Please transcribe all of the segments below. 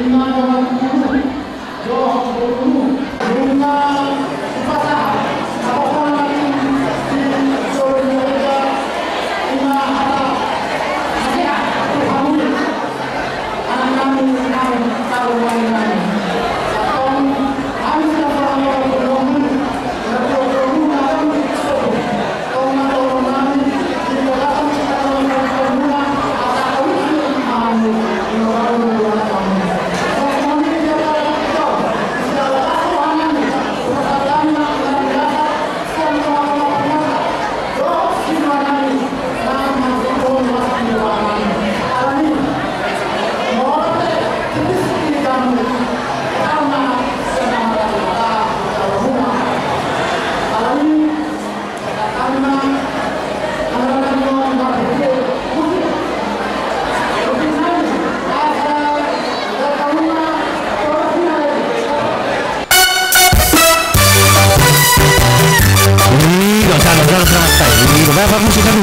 Amen.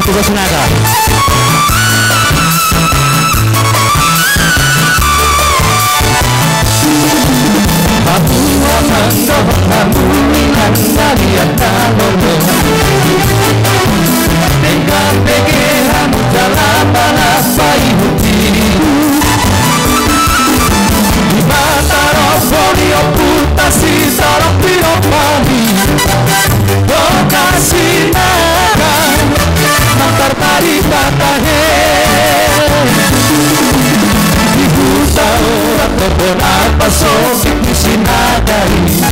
tugas naga Abu wa manda wa abu minanda liyata Campeonato passou, simplesmente nada em mim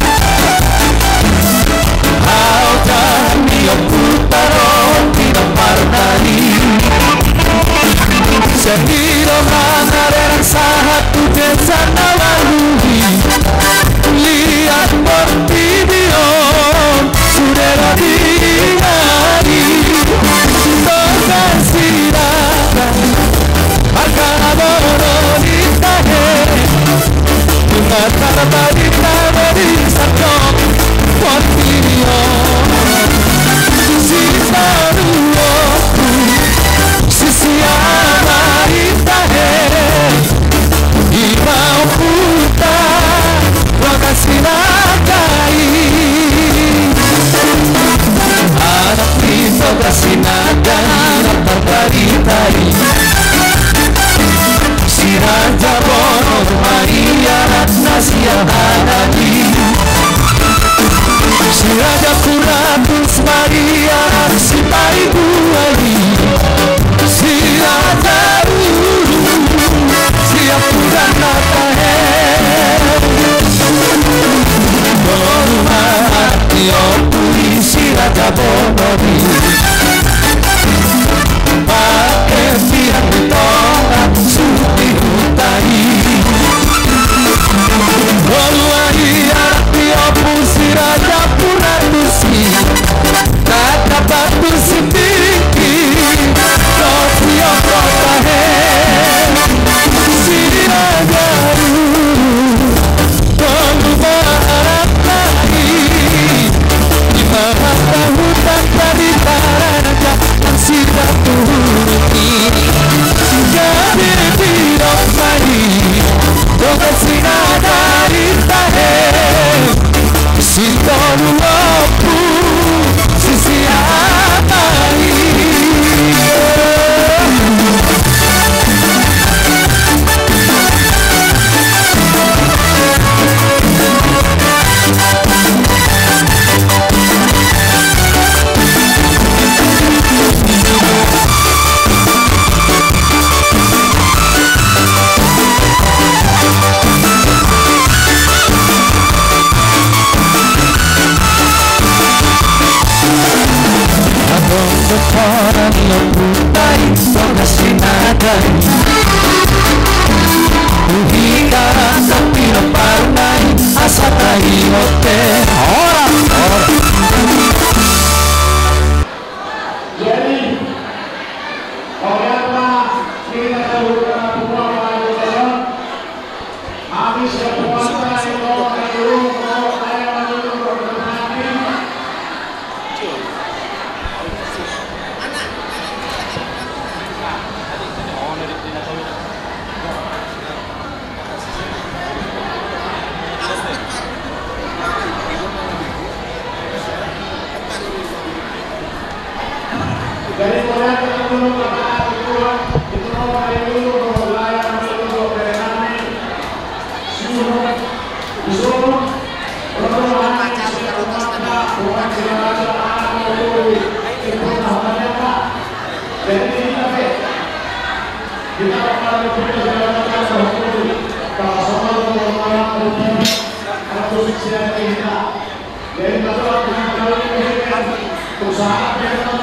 Μαρία σε πάει που αλλή. Σε αδαού Σε αφουρανά τα έργα Μόνο μάτιο που η Gracias. usaha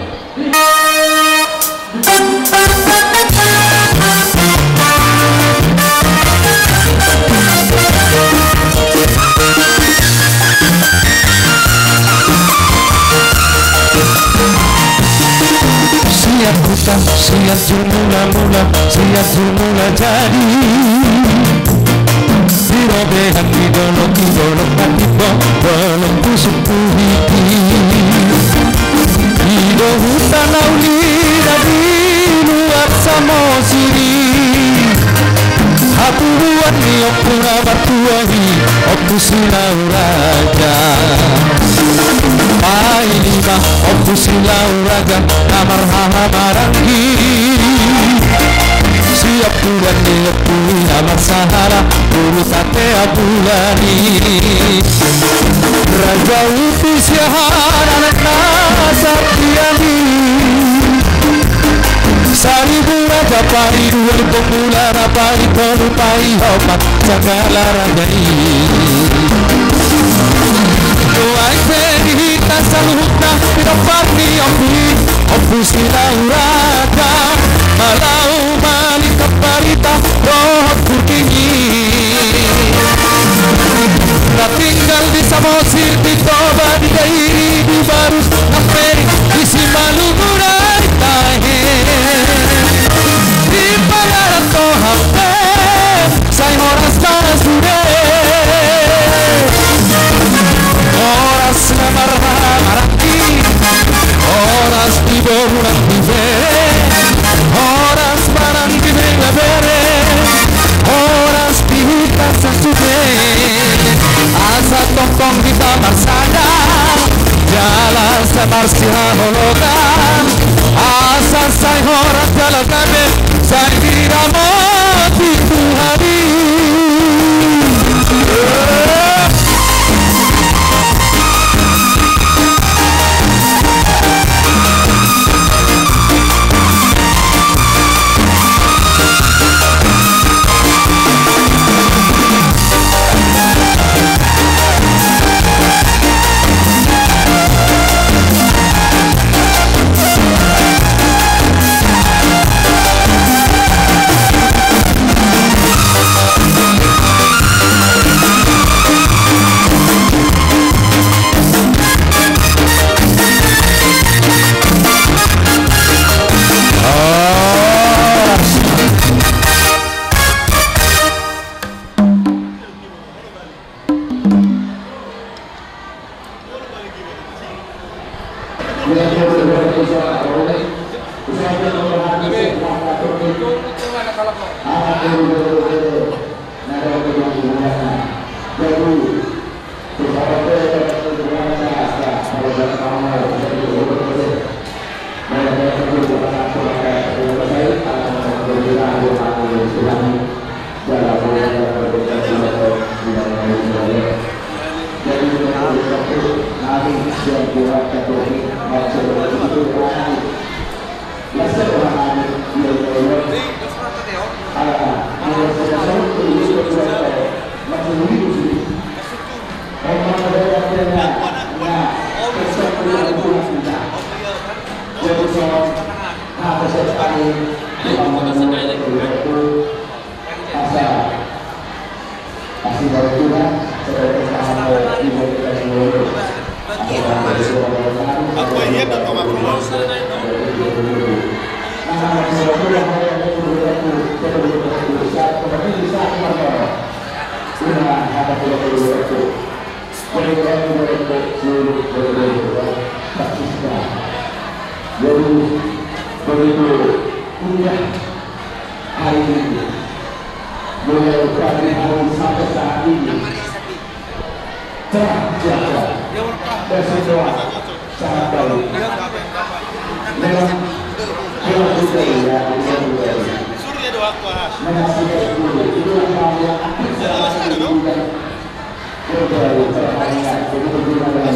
yavuka siyazunula mula siyazunula jadi birobera kidolo kidolo katibo bolo kusukuhiti ido hutana ulira vinu apsamosiri Aku buat ni okura batuahi, oku silau raja Pai lima, oku silau raja, haha marangi Siap bulan dia punya masalah Dulu tate abulani Raja upi siahan anak nasatiani Saribu raja pari dua pemula rapari pelupai hopat Segala raja ini Tuai penihita saluhna Pinapani opi Opu silau raja Malau balik ke parita Roh kutingi Tak tinggal di Samosir Di Toba, di Gairi, di Barus በማርስሃ ሆኖታል አሳሳይ ሆረ ተለቀቤ ሳይዲራሞት jalan kami Iya dan kamu aku Jadi begitu indah hari ini mulai dari hari sampai saat ini terjaga dan semua sangat baik. Memang ya Surya doa itu hal yang jadi berguna dengan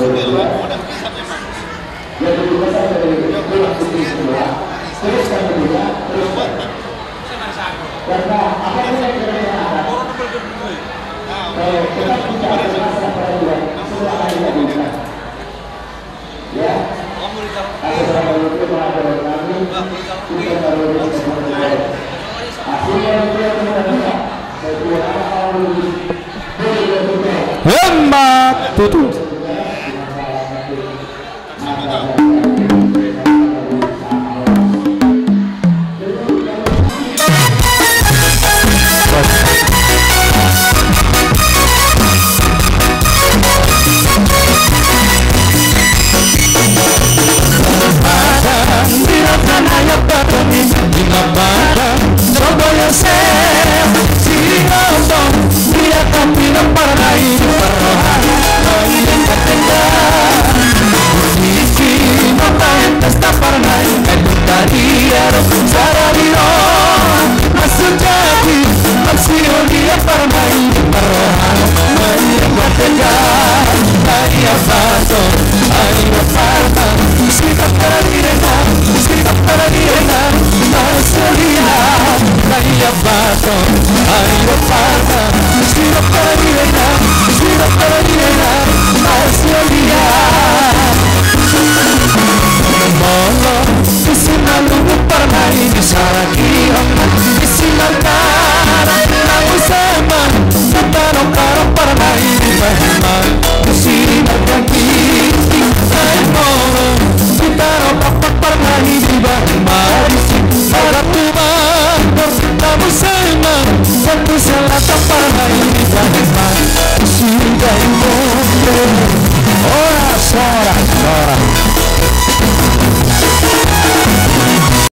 kita saya dari semua terus terus karena apa yang saya kira kalau kita